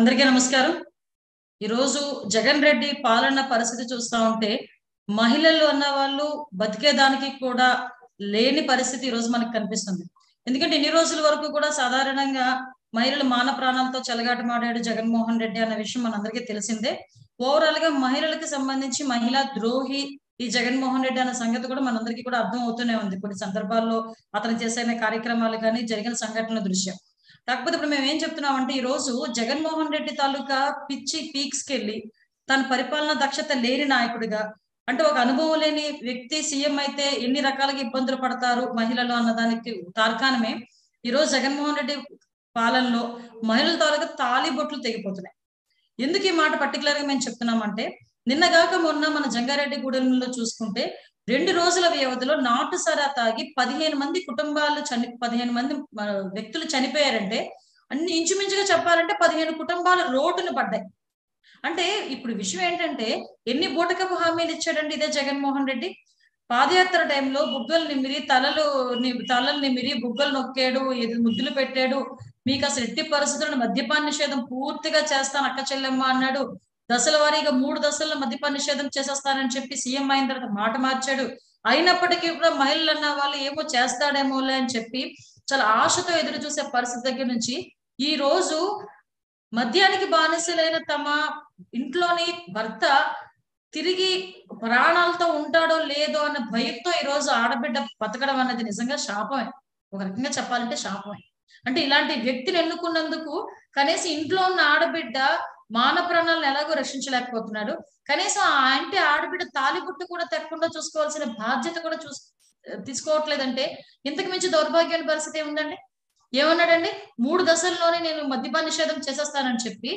అందరికీ నమస్కారం. ఈరోజు జగన్ రెడ్డి పాలన పరిస్థితి చూస్తా ఉంటే మహిళలు అన్న వాళ్ళు బతికేదానికి కూడా లేని పరిస్థితి ఈ రోజు మనకు కనిపిస్తుంది. ఎందుకంటే ఇన్ని రోజుల వరకు కూడా సాధారణంగా మహిళలు మాన ప్రాణాలతో చెలగాటమాడాడు జగన్మోహన్ రెడ్డి అన్న విషయం మనందరికీ తెలిసిందే. ఓవరాల్గా మహిళలకు సంబంధించి మహిళా ద్రోహి ఈ జగన్మోహన్ రెడ్డి అన్న సంగతి కూడా మనందరికీ కూడా అర్థం అవుతూనే ఉంది. కొన్ని సందర్భాల్లో అతను చేసే కార్యక్రమాలు కానీ జరిగిన సంఘటనల దృశ్యం. కాకపోతే ఇప్పుడు మేము ఏం చెప్తున్నామంటే ఈ రోజు జగన్మోహన్ రెడ్డి తాలూకా పిచ్చి పీక్స్ కెళ్ళి తన పరిపాలన దక్షత లేని నాయకుడిగా అంటే ఒక అనుభవం లేని వ్యక్తి సీఎం అయితే ఎన్ని రకాలుగా ఇబ్బందులు పడతారు మహిళలు అన్నదానికి తార్కాణమే. ఈ రోజు జగన్మోహన్ రెడ్డి పాలనలో మహిళల తాలూకా తాలిబొట్లు తెగిపోతున్నాయి. ఎందుకు ఈ మాట పర్టికులర్గా మేము చెప్తున్నామంటే నిన్నగాక మొన్న మన జంగారెడ్డి గూడెంలో చూసుకుంటే రెండు రోజుల వ్యవధిలో నాటు సరా తాగి పదిహేను మంది కుటుంబాలు చని పదిహేను మంది వ్యక్తులు చనిపోయారంటే అన్ని ఇంచుమించుగా చెప్పాలంటే పదిహేను కుటుంబాలు రోడ్డును పడ్డాయి. అంటే ఇప్పుడు విషయం ఏంటంటే ఎన్ని బూటకపు హామీలు ఇచ్చాడండి ఇదే జగన్మోహన్ రెడ్డి? పాదయాత్ర టైంలో బుగ్గలు నిమిరి తలలు తలలు నిమిరి బుగ్గలు నొక్కాడు ముద్దులు పెట్టాడు మీకు అసలు ఎట్టి పరిస్థితులను మద్యపాన నిషేధం పూర్తిగా చేస్తాను అక్క చెల్లెమ్మ అన్నాడు. దశల వారీగా మూడు దశల్లో మద్యపాన నిషేధం చేసేస్తానని చెప్పి సీఎం అయిన తర్వాత మాట మార్చాడు. అయినప్పటికీ కూడా మహిళలు అన్న వాళ్ళు ఏమో చేస్తాడేమోలే అని చెప్పి చాలా ఆశతో ఎదురు చూసే పరిస్థితి దగ్గర నుంచి ఈ రోజు మద్యానికి బానిసలైన తమ ఇంట్లోని భర్త తిరిగి ప్రాణాలతో ఉంటాడో లేదో అన్న భయంతో ఈ రోజు ఆడబిడ్డ బతకడం అన్నది నిజంగా శాపమే. ఒక రకంగా చెప్పాలంటే శాపమే. అంటే ఇలాంటి వ్యక్తిని ఎన్నుకున్నందుకు కనీసం ఇంట్లో ఉన్న ఆడబిడ్డ మాన ప్రాణాలను ఎలాగో రక్షించలేకపోతున్నాడు. కనీసం ఆ ఇంటి ఆడబిడ్డ తాలిబుట్టు కూడా తెక్కకుండా చూసుకోవాల్సిన బాధ్యత కూడా చూ తీసుకోవట్లేదంటే ఇంతకు మించి దౌర్భాగ్యాల పరిస్థితి ఉందండి ఏమన్నాడండి? మూడు దశల్లోనే నేను మద్యపాన నిషేధం చేసేస్తానని చెప్పి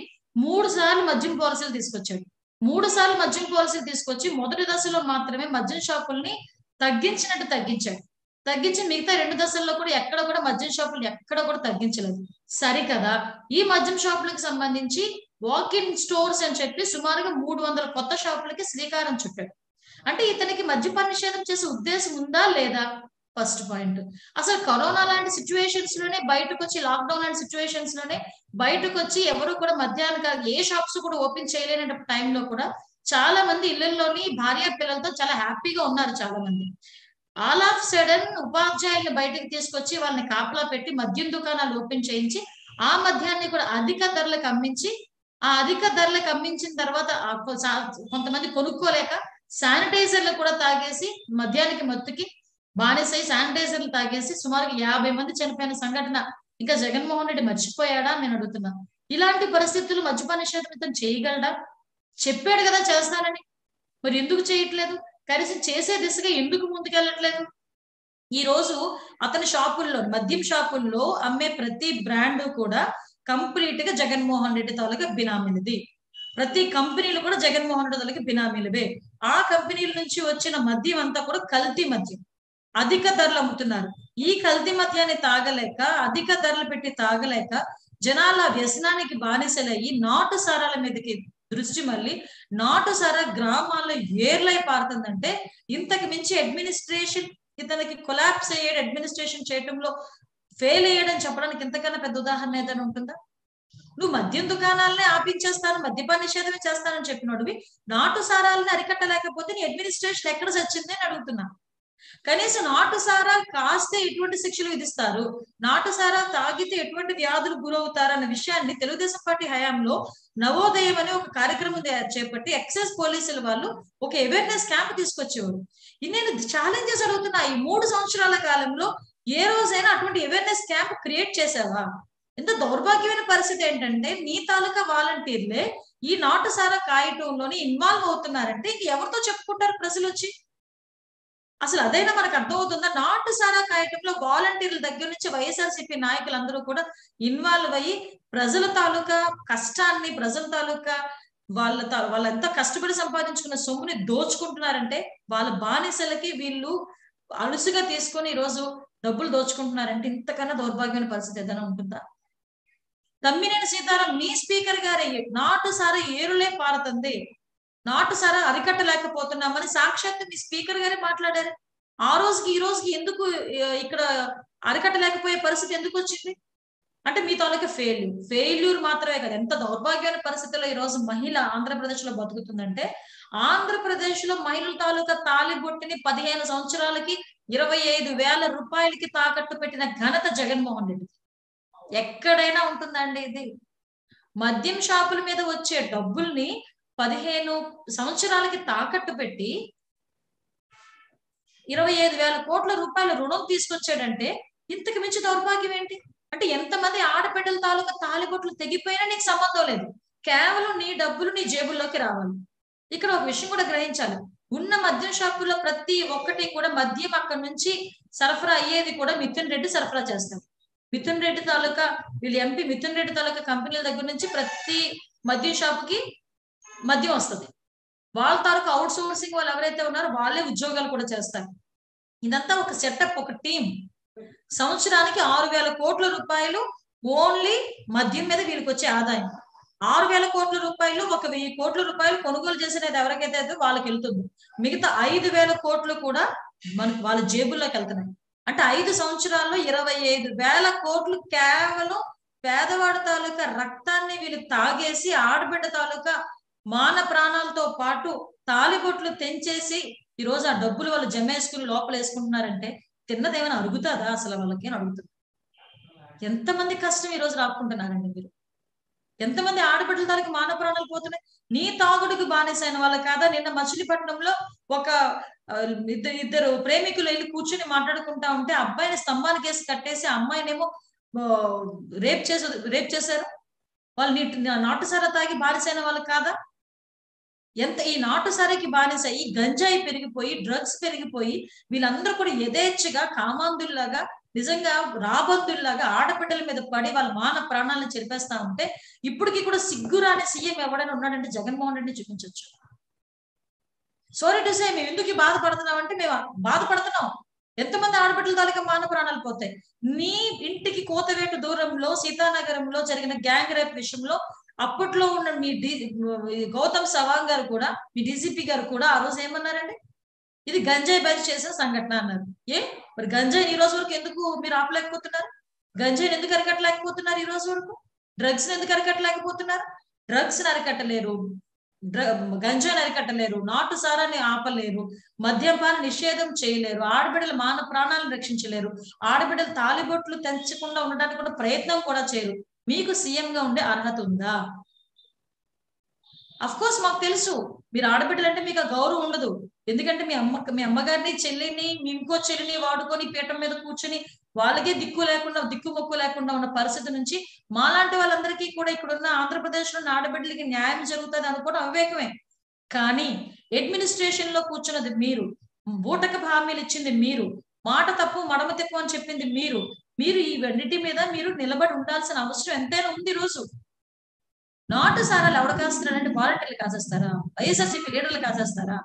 మూడు సార్లు మద్యం పాలసీలు తీసుకొచ్చాడు. మూడు సార్లు మద్యం పాలసీలు తీసుకొచ్చి మొదటి దశలో మాత్రమే మద్యం షాపుల్ని తగ్గించినట్టు తగ్గించాడు. తగ్గించి మిగతా రెండు దశల్లో కూడా ఎక్కడ కూడా మద్యం షాపులు ఎక్కడ కూడా తగ్గించలేదు. సరికదా? ఈ మద్యం షాపులకు సంబంధించి వాక్ ఇన్ స్టోర్స్ అని చెప్పి సుమారుగా మూడు వందల కొత్త షాపులకి శ్రీకారం చుట్టాడు. అంటే ఇతనికి మద్యపాన నిషేధం చేసే ఉద్దేశం ఉందా లేదా? ఫస్ట్ పాయింట్ అసలు కరోనా లాంటి సిచ్యువేషన్స్లోనే బయటకు వచ్చి లాక్డౌన్ లాంటి సిచ్యువేషన్స్లోనే బయటకు వచ్చి ఎవరు కూడా మధ్యాహ్నం ఏ షాప్స్ కూడా ఓపెన్ చేయలేని టైంలో కూడా చాలా మంది ఇళ్ళలోని భార్య పిల్లలతో చాలా హ్యాపీగా ఉన్నారు చాలా మంది ఆల్ ఆఫ్ సడన్ ఉపాధ్యాయుల్ని బయటకు తీసుకొచ్చి వాళ్ళని కాపలా పెట్టి మద్యం దుకాణాలు ఓపెన్ చేయించి ఆ మద్యాన్ని కూడా అధిక ధరలకు అమ్మించి ఆ అధిక ధరలకు అమ్మించిన తర్వాత కొంతమంది కొనుక్కోలేక శానిటైజర్లు కూడా తాగేసి మద్యానికి మత్తుకి బానిసై శానిటైజర్లు తాగేసి సుమారు యాభై మంది చనిపోయిన సంఘటన ఇంకా జగన్మోహన్ రెడ్డి మర్చిపోయాడా నేను అడుగుతున్నా. ఇలాంటి పరిస్థితులు మద్యపాన నిషేధం చేయగలడా? చెప్పాడు కదా చేస్తానని. మరి ఎందుకు చేయట్లేదు? కనీసం చేసే దిశగా ఎందుకు ముందుకెళ్ళట్లేదు? ఈ రోజు అతని షాపుల్లో మద్యం షాపుల్లో అమ్మే ప్రతి బ్రాండ్ కూడా కంప్లీట్గా జగన్మోహన్ రెడ్డి తాలూకా బినామీలది. ప్రతి కంపెనీలు కూడా జగన్మోహన్ రెడ్డి తాలూకా బినామీలవే. ఆ కంపెనీల నుంచి వచ్చిన మద్యం అంతా కూడా కల్తీ మద్యం. అధిక ధరలు అమ్ముతున్నారు. ఈ కల్తీ మద్యాన్ని తాగలేక అధిక ధరలు పెట్టి తాగలేక జనాల వ్యసనానికి బానిసలయ్యి నాటు సారాల మీదకి దృష్టి మళ్ళీ. నాటు సారా గ్రామాల్లో ఏర్లై పారుతుందంటే ఇంతకు మించి అడ్మినిస్ట్రేషన్ ఇతనికి కొలాప్స్ అయ్యేది అడ్మినిస్ట్రేషన్ చేయటంలో ఫెయిల్ అయ్యాడని చెప్పడానికి ఇంతకన్నా పెద్ద ఉదాహరణ ఏదైనా ఉంటుందా? నువ్వు మద్యం దుకాణాలనే ఆపించేస్తాను మద్యపాన నిషేధమే చేస్తానని చెప్పినోడివి నాటు సారాలని అరికట్టలేకపోతే నీ అడ్మినిస్ట్రేషన్ ఎక్కడ చచ్చింది అని అడుగుతున్నా. కనీసం నాటు సారా కాస్తే ఎటువంటి శిక్షలు విధిస్తారు? నాటు సారా తాగితే ఎటువంటి వ్యాధులు గురవుతారు అన్న విషయాన్ని తెలుగుదేశం పార్టీ హయాంలో నవోదయం అనే ఒక కార్యక్రమం చేపట్టి ఎక్సైజ్ పోలీసుల వాళ్ళు ఒక అవేర్నెస్ క్యాంప్ తీసుకొచ్చేవారు. నేను ఛాలెంజెస్ అడుగుతున్నా. ఈ మూడు సంవత్సరాల కాలంలో ఏ రోజైనా అటువంటి అవేర్నెస్ క్యాంప్ క్రియేట్ చేసావా ఎంత దౌర్భాగ్యమైన పరిస్థితి ఏంటంటే నీ తాలూకా వాలంటీర్లే ఈ నాటు సారా కాయటంలోని ఇన్వాల్వ్ అవుతున్నారంటే ఇంక ఎవరితో చెప్పుకుంటారు ప్రజలు వచ్చి అసలు అదైనా మనకు అర్థమవుతుందా? నాటు సారా కాయటంలో వాలంటీర్ల దగ్గర నుంచి వైఎస్ఆర్సీపీ నాయకులందరూ కూడా ఇన్వాల్వ్ అయ్యి ప్రజల తాలూకా కష్టాన్ని ప్రజల తాలూకా వాళ్ళ వాళ్ళు ఎంత కష్టపడి సంపాదించుకున్న సొమ్ముని దోచుకుంటున్నారంటే వాళ్ళ బానిసలకి వీళ్ళు అలుసుగా తీసుకొని ఈరోజు డబ్బులు దోచుకుంటున్నారంటే ఇంతకన్నా దౌర్భాగ్యమైన పరిస్థితి ఏదైనా ఉంటుందా? తమ్మినేని సీతారాం నీ స్పీకర్ గారే నాటు సారా ఏరులే పారుతుంది. నాటు సారా అరికట్టలేకపోతున్నామని సాక్షాత్ మీ స్పీకర్ గారే మాట్లాడారు. ఆ రోజుకి ఈ రోజుకి ఎందుకు ఇక్కడ అరికట్టలేకపోయే పరిస్థితి ఎందుకు వచ్చింది? అంటే మీ తాలూకా ఫెయిల్యూర్ ఫెయిల్యూర్ మాత్రమే కదా. ఎంత దౌర్భాగ్యమైన పరిస్థితుల్లో ఈ రోజు మహిళ ఆంధ్రప్రదేశ్లో బతుకుతుందంటే ఆంధ్రప్రదేశ్లో మహిళల తాలూకా తాలిబొట్టిని పదిహేను సంవత్సరాలకి ఇరవై ఐదు వేల రూపాయలకి తాకట్టు పెట్టిన ఘనత జగన్మోహన్ రెడ్డి. ఎక్కడైనా ఉంటుందండి ఇది. మద్యం షాపుల మీద వచ్చే డబ్బుల్ని పదిహేను సంవత్సరాలకి తాకట్టు పెట్టి ఇరవై ఐదు వేల కోట్ల రూపాయల రుణం తీసుకొచ్చాడంటే ఇంతకు మించి దౌర్భాగ్యం ఏంటి? అంటే ఎంతమంది ఆడబిడ్డల తాలూకా తాలిబొట్లు తెగిపోయినా నీకు సంబంధం లేదు. కేవలం నీ డబ్బులు నీ జేబుల్లోకి రావాలి. ఇక్కడ ఒక విషయం కూడా గ్రహించాలి. ఉన్న మద్యం షాపుల్లో ప్రతి ఒక్కటి కూడా మద్యం అక్కడ నుంచి సరఫరా అయ్యేది కూడా మిథున్ రెడ్డి సరఫరా చేస్తారు మిథున్ రెడ్డి తాలూకా వీళ్ళు ఎంపీ మిథున్ రెడ్డి తాలూకా కంపెనీల దగ్గర నుంచి ప్రతి మద్యం షాపుకి మద్యం వస్తుంది. వాళ్ళ తాలూకా అవుట్ సోర్సింగ్ వాళ్ళు ఎవరైతే ఉన్నారో వాళ్ళే ఉద్యోగాలు కూడా చేస్తారు. ఇదంతా ఒక సెటప్ ఒక టీం సంవత్సరానికి ఆరు వేల కోట్ల రూపాయలు ఓన్లీ మద్యం మీద వీళ్ళకి వచ్చే ఆదాయం. ఆరు వేల కోట్ల రూపాయలు ఒక వెయ్యి కోట్ల రూపాయలు కొనుగోలు చేసినది ఎవరికైతే అయితే వాళ్ళకి వెళ్తుంది. మిగతా ఐదు వేల కోట్లు కూడా మనకు వాళ్ళ జేబుల్లోకి వెళ్తున్నాయి. అంటే ఐదు సంవత్సరాల్లో ఇరవై ఐదు వేల కోట్లు కేవలం పేదవాడి తాలూకా రక్తాన్ని వీళ్ళు తాగేసి ఆడబిడ్డ తాలూకా మాన ప్రాణాలతో పాటు తాలిబొట్లు తెంచేసి ఈ రోజు ఆ డబ్బులు వాళ్ళు జమేసుకుని లోపల వేసుకుంటున్నారంటే తిన్నదేమైనా అరుగుతుందా అసలు వాళ్ళకి అని అడుగుతుంది ఎంతమంది కష్టం ఈ రోజు రాకుంటున్నారండి మీరు? ఎంతమంది ఆడబిడ్డల దానికి మాన ప్రాణాలు పోతున్నాయి? నీ తాగుడుకు బానిసైన వాళ్ళ కాదా? నిన్న మచిలీపట్నంలో ఒక ఇద్దరు ఇద్దరు ప్రేమికులు వెళ్ళి కూర్చుని మాట్లాడుకుంటా ఉంటే అబ్బాయిని స్తంభానికి వేసి కట్టేసి అమ్మాయినేమో రేప్ చేసి రేప్ చేశారు. వాళ్ళు నీటి నాటు సార తాగి బానిసైన వాళ్ళు కాదా? ఎంత ఈ నాటు సారాకి బానిస ఈ గంజాయి పెరిగిపోయి డ్రగ్స్ పెరిగిపోయి వీళ్ళందరూ కూడా యథేచ్ఛగా కామాంధుల్లాగా నిజంగా రాబందుల్లాగా ఆడబిడ్డల మీద పడి వాళ్ళ మాన ప్రాణాలను చెరిపేస్తా ఉంటే ఇప్పటికి కూడా సిగ్గురాని సీఎం ఎవడైనా ఉన్నాడంటే జగన్మోహన్ రెడ్డిని చూపించవచ్చు సారీ టు సే మేము ఎందుకు బాధపడుతున్నాం అంటే మేము బాధపడుతున్నాం. ఎంతమంది ఆడబిడ్డల తాలూకా మాన ప్రాణాలు పోతాయి? నీ ఇంటికి కోతవేటు దూరంలో సీతానగరంలో జరిగిన గ్యాంగ్ రేప్ విషయంలో అప్పట్లో ఉన్న మీ డి గౌతమ్ సవాంగ్ గారు కూడా మీ డీజీపీ గారు కూడా ఆ రోజు ఏమన్నారండి? ఇది గంజాయి బయట చేసిన సంఘటన అన్నారు. ఏ? మరి గంజాయి ఈ రోజు వరకు ఎందుకు మీరు ఆపలేకపోతున్నారు? గంజాయిని ఎందుకు అరికట్టలేకపోతున్నారు ఈ రోజు వరకు? డ్రగ్స్ ఎందుకు అరికట్టలేకపోతున్నారు? డ్రగ్స్ అరికట్టలేరు. గంజాయిని అరికట్టలేరు. నాటు సారాన్ని ఆపలేరు. మద్యపాన నిషేధం చేయలేరు. ఆడబిడ్డల మాన ప్రాణాలను రక్షించలేరు. ఆడబిడ్డలు తాలిబొట్లు తెంచకుండా ఉండడానికి కూడా ప్రయత్నం కూడా చేయరు. మీకు సీఎం గా ఉండే అర్హత ఉందా? అఫ్ కోర్స్ మాకు తెలుసు. మీరు ఆడబిడ్డలంటే అంటే మీకు గౌరవం ఉండదు. ఎందుకంటే మీ అమ్మ మీ అమ్మగారిని చెల్లిని మీ ఇంకో చెల్లిని వాడుకొని పీఠం మీద కూర్చుని వాళ్ళకే దిక్కు లేకుండా దిక్కు మొక్కు లేకుండా ఉన్న పరిస్థితి నుంచి మాలాంటి వాళ్ళందరికీ కూడా ఇక్కడ ఉన్న ఆంధ్రప్రదేశ్లో ఆడబిడ్డలకి న్యాయం జరుగుతుంది అనుకోవడం అవివేకమే. కానీ అడ్మినిస్ట్రేషన్లో కూర్చున్నది మీరు బూటక హామీలు ఇచ్చింది మీరు మాట తప్పు మడమ తప్పు అని చెప్పింది మీరు మీరు ఈ వెన్నిటి మీద మీరు నిలబడి ఉండాల్సిన అవసరం ఎంతైనా ఉంది రోజు. నాటు సారాలు ఎవడ కాస్తున్నారంటే వాలంటీర్లు కాసేస్తారా? వైఎస్ఆర్సీపీ లీడర్లు కాసేస్తారా?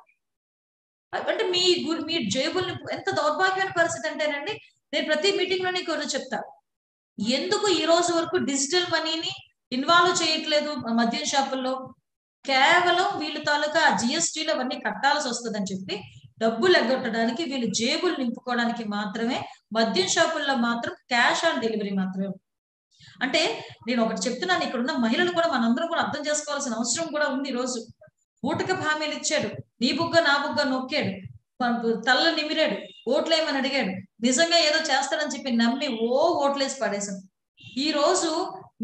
అంటే మీ మీ జేబుల్ని ఎంత దౌర్భాగ్యమైన పరిస్థితి అంటేనండి నేను ప్రతి మీటింగ్లో నీకు చెప్తా. ఎందుకు ఈ రోజు వరకు డిజిటల్ మనీని ఇన్వాల్వ్ చేయట్లేదు మద్యం షాపుల్లో? కేవలం వీళ్ళ తాలూకా జిఎస్టీలు అవన్నీ కట్టాల్సి వస్తుందని చెప్పి డబ్బులు ఎగ్గొట్టడానికి వీళ్ళు జేబులు నింపుకోవడానికి మాత్రమే మద్యం షాపుల్లో మాత్రం క్యాష్ ఆన్ డెలివరీ మాత్రమే. అంటే నేను ఒకటి చెప్తున్నాను ఇక్కడ ఉన్న మహిళలు కూడా మనందరం కూడా అర్థం చేసుకోవాల్సిన అవసరం కూడా ఉంది ఈ రోజు. ఊటక హామీలు ఇచ్చాడు నీ బుగ్గ నా బుగ్గ నొక్కాడు. తల్ల నిమిరాడు. ఓట్లేమని అడిగాడు. నిజంగా ఏదో చేస్తాడని చెప్పి నమ్మి ఓ ఓట్లేసి పడేశాం. ఈ రోజు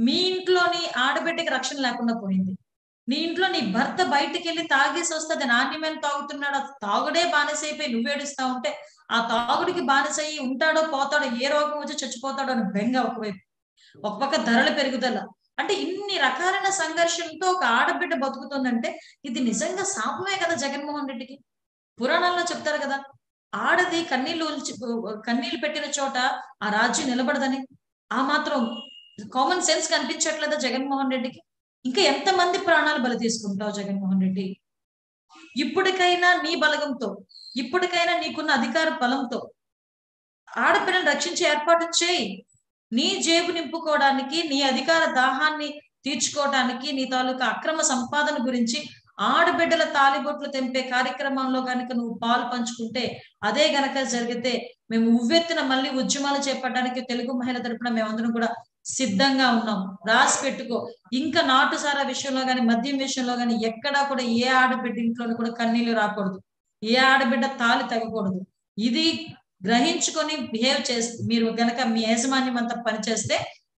మీ ఇంట్లోని ఆడబిడ్డకి రక్షణ లేకుండా పోయింది. నీ ఇంట్లో నీ భర్త బయటికి వెళ్ళి తాగేసి వస్తుంది నాణ్యమైన తాగుతున్నాడు తాగుడే బానిసైపోయి నువ్వేడుస్తా ఉంటే ఆ తాగుడికి బానిసయ్యి ఉంటాడో పోతాడో ఏ రోగం వచ్చి చచ్చిపోతాడో అని బెంగ ఒకవైపు. ఒక పక్క ధరల పెరుగుదల అంటే ఇన్ని రకాలైన సంఘర్షణతో ఒక ఆడబిడ్డ బతుకుతుందంటే ఇది నిజంగా శాపమే కదా జగన్మోహన్ రెడ్డికి? పురాణాల్లో చెప్తారు కదా ఆడది కన్నీళ్ళు కన్నీళ్ళు పెట్టిన చోట ఆ రాజ్యం నిలబడదని. ఆ మాత్రం కామన్ సెన్స్ కనిపించట్లేదా జగన్మోహన్ రెడ్డికి? ఇంకా ఎంతమంది ప్రాణాలు బలి తీసుకుంటావు జగన్మోహన్ రెడ్డి? ఇప్పటికైనా నీ బలగంతో ఇప్పటికైనా నీకున్న అధికార బలంతో ఆడపిల్లని రక్షించే ఏర్పాటు చేయి. నీ జేబు నింపుకోవడానికి నీ అధికార దాహాన్ని తీర్చుకోవడానికి నీ తాలూకా అక్రమ సంపాదన గురించి ఆడబిడ్డల తాలిబొట్లు తెంపే కార్యక్రమంలో కనుక నువ్వు పాలు పంచుకుంటే అదే గనక జరిగితే మేము ఉవ్వెత్తున మళ్ళీ ఉద్యమాలు చేపట్టడానికి తెలుగు మహిళ తరపున మేమందరం కూడా సిద్ధంగా ఉన్నాం. రాసి పెట్టుకో. ఇంకా నాటుసారా విషయంలో కానీ మద్యం విషయంలో కానీ ఎక్కడా కూడా ఏ ఆడబిడ్డ ఇంట్లో కూడా కన్నీళ్ళు రాకూడదు. ఏ ఆడబిడ్డ తాలి తగ్గకూడదు ఇది గ్రహించుకొని బిహేవ్ చేస్తే మీరు గనక మీ యాజమాన్యం అంతా పనిచేస్తే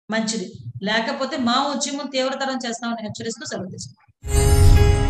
మంచిది. లేకపోతే మా ఉద్యమం తీవ్రతరం చేస్తామని హెచ్చరిస్తూ సెలవు తీసుకుంటాం